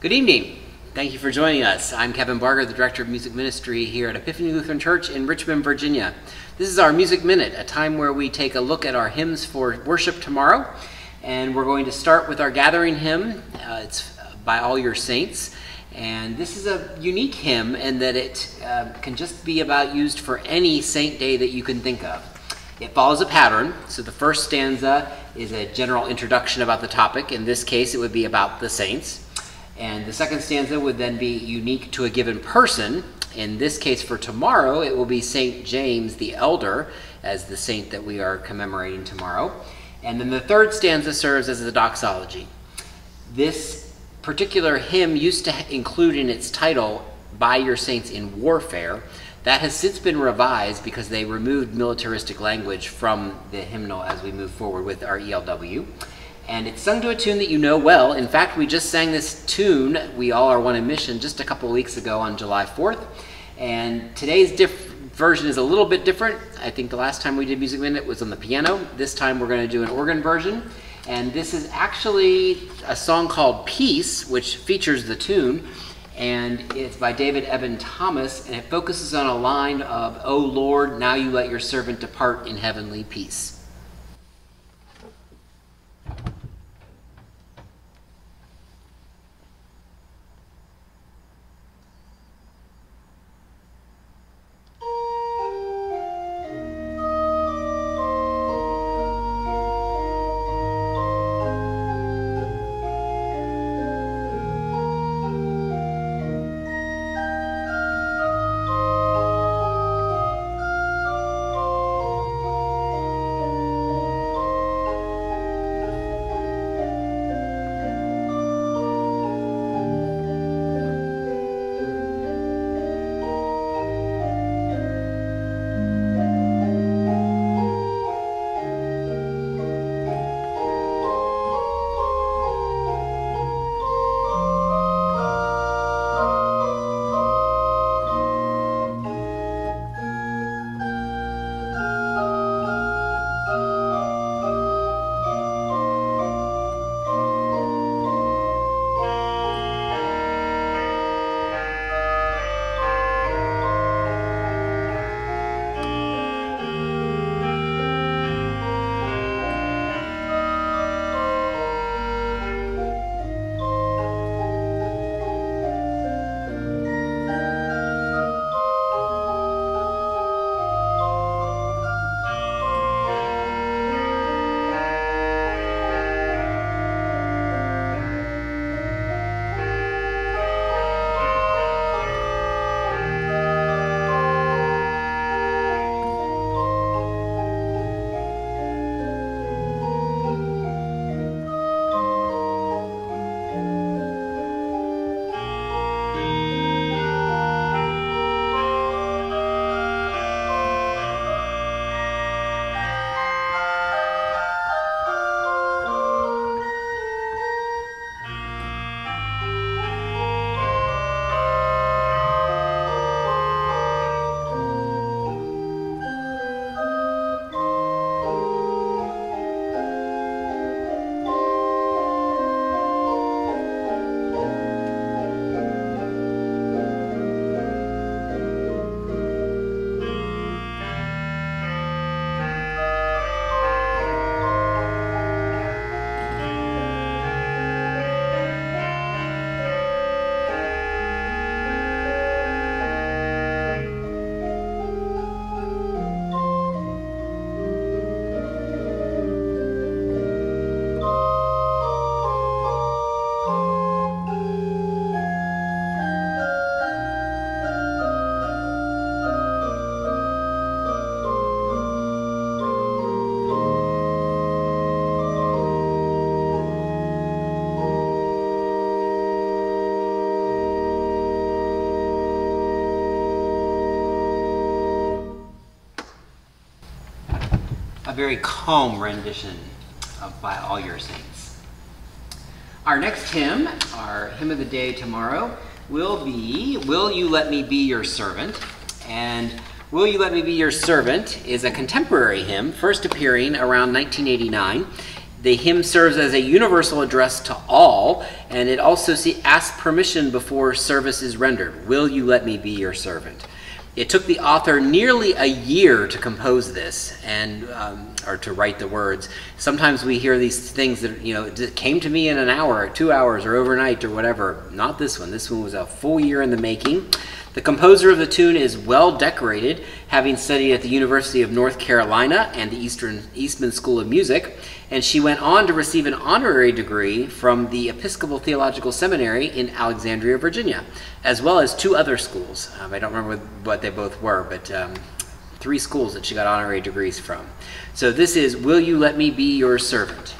Good evening. Thank you for joining us. I'm Kevin Barger, the Director of Music Ministry here at Epiphany Lutheran Church in Richmond, Virginia. This is our Music Minute, a time where we take a look at our hymns for worship tomorrow. And we're going to start with our gathering hymn. Uh, it's by All Your Saints. And this is a unique hymn in that it uh, can just be about used for any saint day that you can think of. It follows a pattern. So the first stanza is a general introduction about the topic. In this case, it would be about the saints. And the second stanza would then be unique to a given person. In this case, for tomorrow, it will be St. James the Elder as the saint that we are commemorating tomorrow. And then the third stanza serves as the doxology. This particular hymn used to include in its title, By Your Saints in Warfare. That has since been revised because they removed militaristic language from the hymnal as we move forward with our ELW and it's sung to a tune that you know well. In fact, we just sang this tune, We All Are One in Mission, just a couple weeks ago on July 4th. And today's version is a little bit different. I think the last time we did Music Minute was on the piano. This time we're going to do an organ version. And this is actually a song called Peace, which features the tune. And it's by David Evan Thomas, and it focuses on a line of, O Lord, now you let your servant depart in heavenly peace. Very calm rendition of By All Your Saints. Our next hymn, our hymn of the day tomorrow, will be Will You Let Me Be Your Servant? And Will You Let Me Be Your Servant is a contemporary hymn, first appearing around 1989. The hymn serves as a universal address to all, and it also asks permission before service is rendered. Will you let me be your servant? It took the author nearly a year to compose this and um, or to write the words. Sometimes we hear these things that you know it came to me in an hour, or two hours, or overnight, or whatever. Not this one. This one was a full year in the making. The composer of the tune is well decorated, having studied at the University of North Carolina and the Eastern Eastman School of Music, and she went on to receive an honorary degree from the Episcopal Theological Seminary in Alexandria, Virginia, as well as two other schools. Um, I don't remember what they both were, but um, three schools that she got honorary degrees from. So this is Will You Let Me Be Your Servant?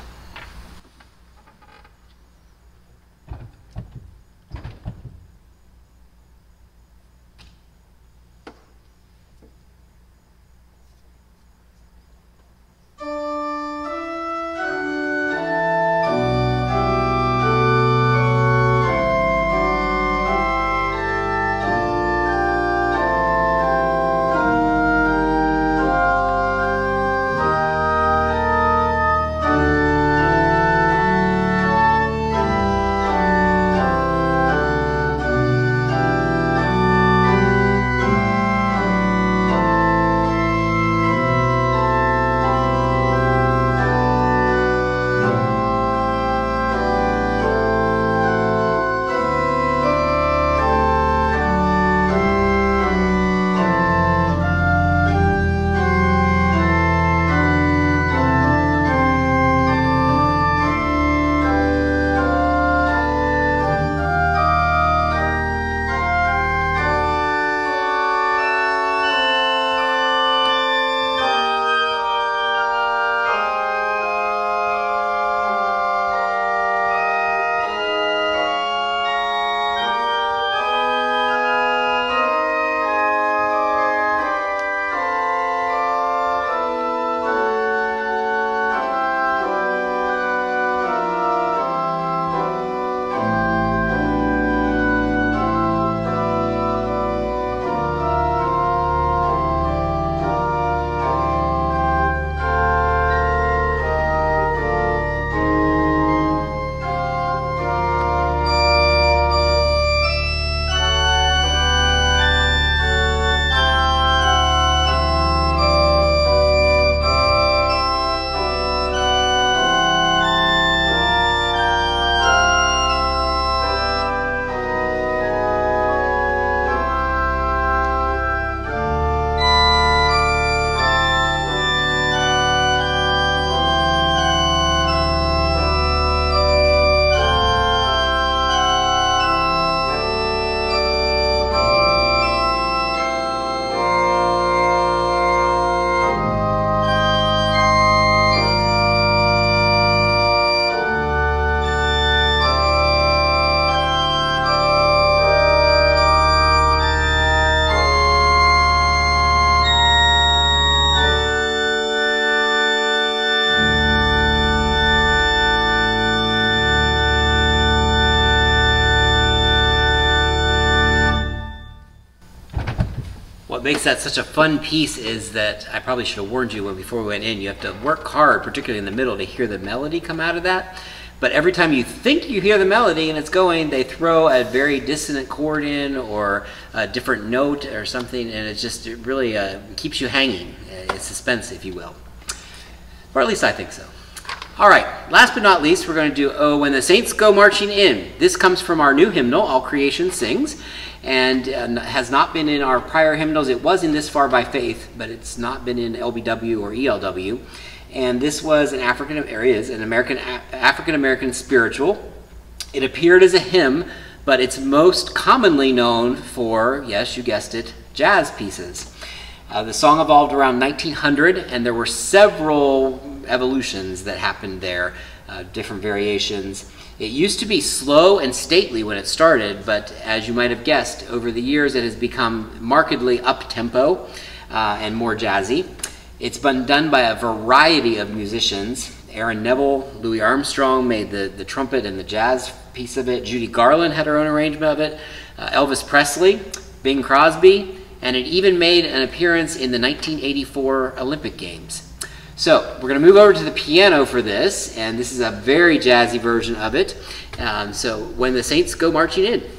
Makes that such a fun piece is that I probably should have warned you when before we went in. You have to work hard, particularly in the middle, to hear the melody come out of that. But every time you think you hear the melody and it's going, they throw a very dissonant chord in or a different note or something, and it just it really uh, keeps you hanging. It's suspense, if you will. Or at least I think so. All right, last but not least, we're going to do Oh, When the Saints Go Marching In. This comes from our new hymnal, All Creation Sings and uh, has not been in our prior hymnals. It was in This Far by Faith, but it's not been in LBW or ELW. And this was an African, or is an American, African American spiritual. It appeared as a hymn, but it's most commonly known for, yes, you guessed it, jazz pieces. Uh, the song evolved around 1900, and there were several evolutions that happened there, uh, different variations. It used to be slow and stately when it started, but as you might have guessed, over the years it has become markedly up tempo uh, and more jazzy. It's been done by a variety of musicians. Aaron Neville, Louis Armstrong made the, the trumpet and the jazz piece of it. Judy Garland had her own arrangement of it. Uh, Elvis Presley, Bing Crosby, and it even made an appearance in the 1984 Olympic Games. So we're going to move over to the piano for this, and this is a very jazzy version of it. Um, so when the saints go marching in.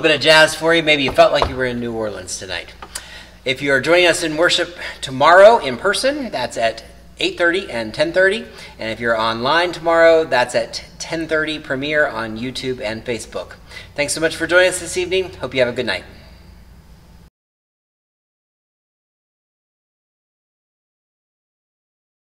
Bit of jazz for you. Maybe you felt like you were in New Orleans tonight. If you are joining us in worship tomorrow in person, that's at 8.30 and 10.30. And if you're online tomorrow, that's at 10.30 premiere on YouTube and Facebook. Thanks so much for joining us this evening. Hope you have a good night.